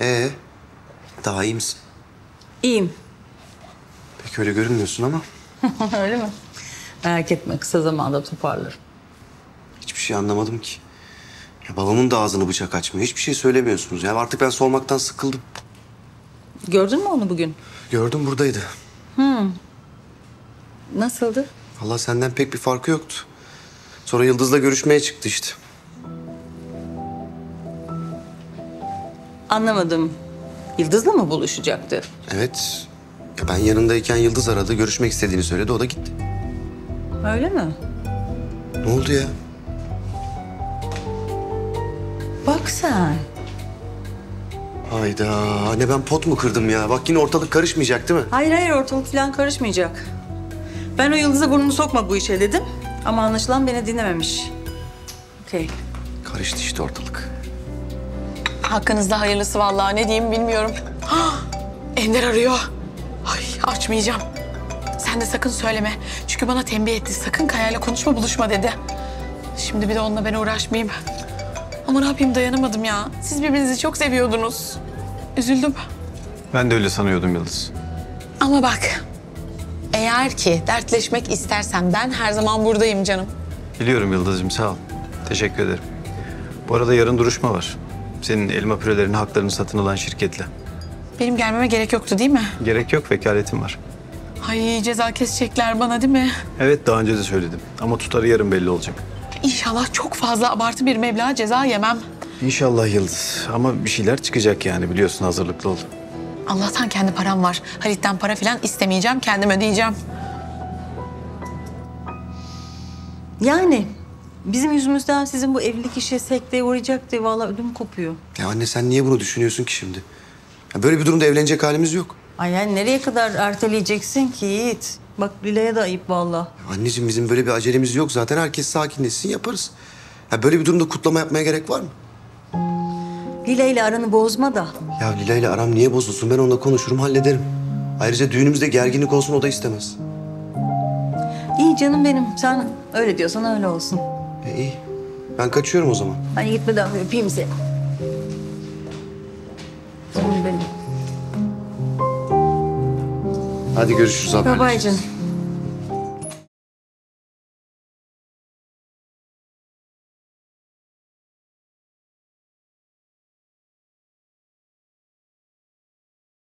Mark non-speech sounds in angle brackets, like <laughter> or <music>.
Ee, daha iyi misin? İyiyim. Pek öyle görünmüyorsun ama <laughs> Öyle mi? Merak etme kısa zamanda toparlarım. hiçbir şey anlamadım ki. Ya babamın da ağzını bıçak açmıyor. Hiçbir şey söylemiyorsunuz. Ya artık ben sormaktan sıkıldım. Gördün mü onu bugün? Gördüm buradaydı. Nasıldı? Allah senden pek bir farkı yoktu. Sonra Yıldız'la görüşmeye çıktı işte. Anlamadım. Yıldız'la mı buluşacaktı? Evet. Ya ben yanındayken Yıldız aradı. Görüşmek istediğini söyledi. O da gitti. Öyle mi? Ne oldu ya? Bak sen. Hayda. Anne ben pot mu kırdım ya? Bak yine ortalık karışmayacak değil mi? Hayır hayır ortalık falan karışmayacak. Ben o Yıldız'a burnunu sokma bu işe dedim. Ama anlaşılan beni dinlememiş. Okey. Karıştı işte ortalık. Hakkınızda hayırlısı vallahi ne diyeyim bilmiyorum. Hah, Ender arıyor. Ay açmayacağım. Sen de sakın söyleme. Çünkü bana tembih etti. Sakın Kaya'yla konuşma buluşma dedi. Şimdi bir de onunla ben uğraşmayayım. Ama ne yapayım dayanamadım ya. Siz birbirinizi çok seviyordunuz. Üzüldüm. Ben de öyle sanıyordum Yıldız. Ama bak. Eğer ki dertleşmek istersen ben her zaman buradayım canım. Biliyorum Yıldız'cığım sağ ol. Teşekkür ederim. Bu arada yarın duruşma var. Senin elma pürelerinin haklarını satın alan şirketle. Benim gelmeme gerek yoktu değil mi? Gerek yok vekaletim var. Ay ceza kesecekler bana değil mi? Evet daha önce de söyledim ama tutarı yarın belli olacak. İnşallah çok fazla abartı bir meblağ ceza yemem. İnşallah Yıldız ama bir şeyler çıkacak yani biliyorsun hazırlıklı ol. Allah'tan kendi param var. Halit'ten para falan istemeyeceğim, kendim ödeyeceğim. Yani bizim yüzümüzden sizin bu evlilik işi sekteye uğrayacak diye vallahi ödüm kopuyor. Ya anne sen niye bunu düşünüyorsun ki şimdi? Ya böyle bir durumda evlenecek halimiz yok. Ay yani nereye kadar erteleyeceksin ki Yiğit? Bak Bile'ye de ayıp vallahi. Anneciğim bizim böyle bir acelemiz yok zaten. Herkes sakinleşsin yaparız. Ya böyle bir durumda kutlama yapmaya gerek var mı? Lile ile aranı bozma da. Ya Lila ile aram niye bozulsun? Ben onunla konuşurum, hallederim. Ayrıca düğünümüzde gerginlik olsun o da istemez. İyi canım benim. Sen öyle diyorsan öyle olsun. E, iyi. Ben kaçıyorum o zaman. Hani gitmeden öpeyim seni. Canım benim. Hadi görüşürüz haberleşiriz. Babaycığım.